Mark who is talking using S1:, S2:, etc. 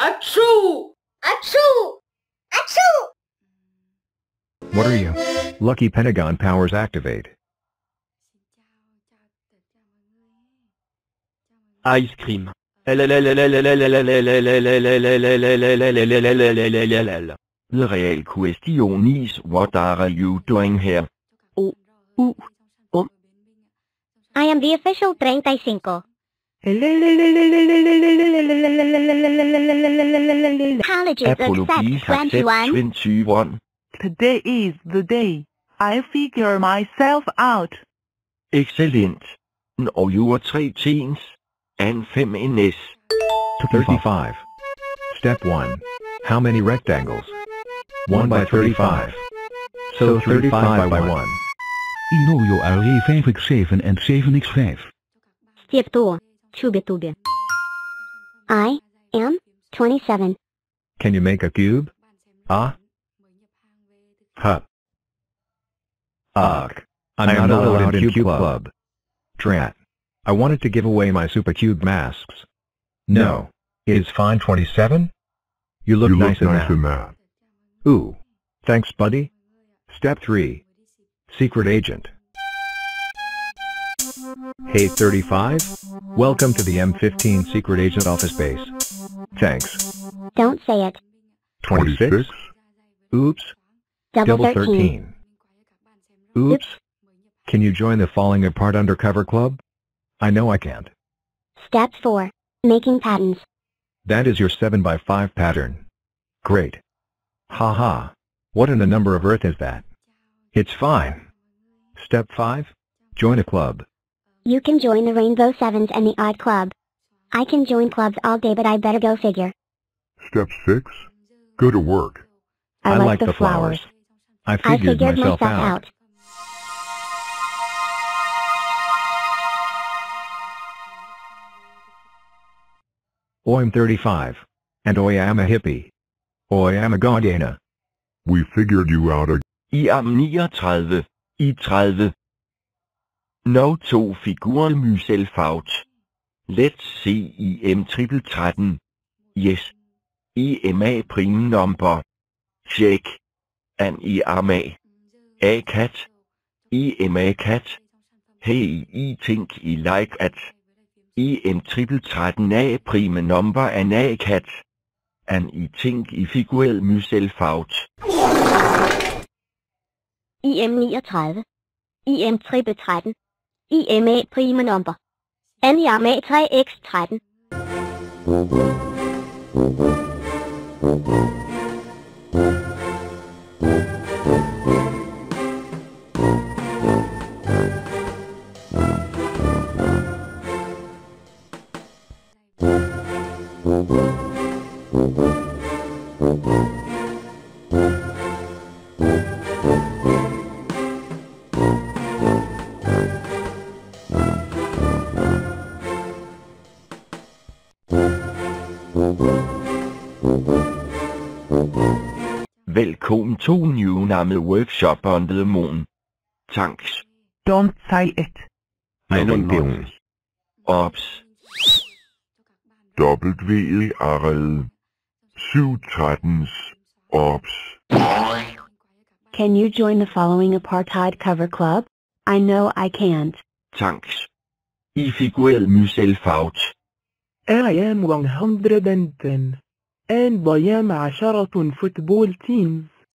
S1: Achoo! Achoo! Achoo! What are you? Lucky Pentagon powers activate.
S2: Ice cream. The real question is what are you doing here? Oh, oh, oh.
S3: I am the official 35. Colleges
S2: Apologies
S3: accept
S2: accept
S3: 21.
S2: 21.
S4: Today is the day. I figure myself out.
S2: Excellent. Når you are tre teens and fem NS.
S1: 35. Step 1. How many rectangles? 1 by 35. So 35 by 1.
S5: Inoyo are 5x7 en 7x5.
S3: Step 2. Tube tube. I am 27.
S1: Can you make a cube? Ah? Huh. Ugh. I'm
S2: I am
S1: not allowed in Cube Club.
S2: Club.
S1: Drat. I wanted to give away my Supercube masks. No. Is fine 27? You look
S6: you
S1: nice,
S6: look nice
S1: in
S6: in
S1: that.
S6: that.
S1: Ooh. Thanks, buddy. Step 3. Secret Agent. Hey 35? Welcome to the M15 Secret Agent office base. Thanks.
S3: Don't say it.
S1: 26? Oops.
S3: Double,
S1: Double
S3: 13.
S1: 13. Oops. Can you join the Falling Apart Undercover Club? I know I can't.
S3: Step 4. Making patterns.
S1: That is your 7 by 5 pattern. Great. Ha ha. What in the number of earth is that? It's fine. Step 5. Join a club.
S3: You can join the Rainbow Sevens and the Odd Club. I can join clubs all day but I better go figure.
S6: Step 6. Go to work.
S3: I, like, the flowers.
S1: I
S3: I
S1: figured,
S3: figured
S1: myself,
S3: myself
S1: out.
S3: out.
S1: Oi, I'm 35. And oh, oi, I'm a hippie. Oh, oi, I'm a guardiana.
S6: We figured you out a
S2: I am 39. I 30. No to figure myself Let's see IM triple 13. Yes. IMA prime number. Check. And IMA. A cat. IMA cat. Hey, I think I like at. IM triple 13 A prime number and A cat. And I think I figure myself out.
S3: IM 39. IM triple 13. IMA prime number. Anyama 3x13. Thank you.
S2: Velkommen to new name workshop on the moon. Thanks.
S4: Don't say it.
S1: No big deal.
S2: Ops.
S6: W'et er reddet. 713's Ops.
S7: Can you join the Falling Apart Undercover club? I know I can't.
S2: Thanks. I figured myself out.
S4: I am 110 ان ضيام عشرة فوتبول تيم